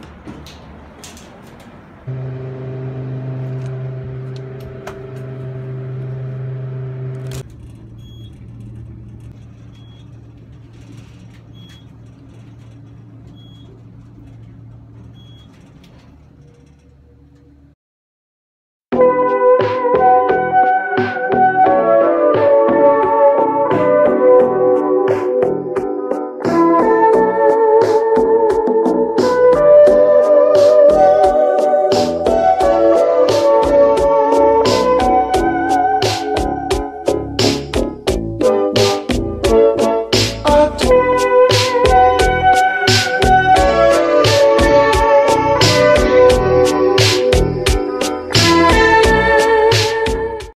あ。